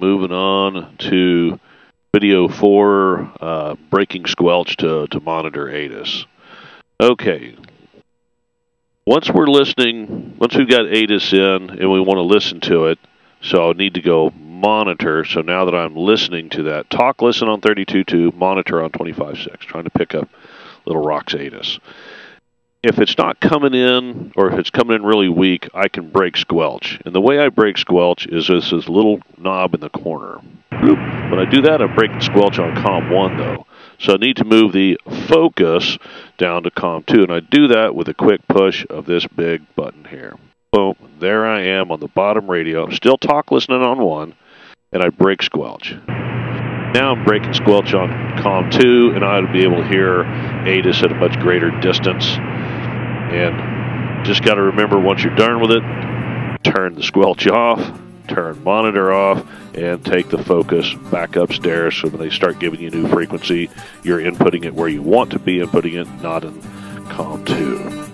moving on to video four, uh, breaking squelch to, to monitor ATIS. Okay. Once we're listening, once we've got ATIS in and we want to listen to it, so I need to go monitor. So now that I'm listening to that, talk, listen on 32.2, monitor on 25.6, trying to pick up Little Rock's ATIS. If it's not coming in, or if it's coming in really weak, I can break squelch. And the way I break squelch is with this little knob in the corner. When I do that, I'm breaking squelch on COM 1, though. So I need to move the focus down to COM 2, and I do that with a quick push of this big button here. Boom, there I am on the bottom radio. I'm still talk listening on 1, and I break squelch. Now I'm breaking squelch on COM 2, and I'll be able to hear ATIS at a much greater distance. And just got to remember once you're done with it, turn the squelch off, turn monitor off, and take the focus back upstairs so when they start giving you new frequency, you're inputting it where you want to be inputting it, not in COM 2.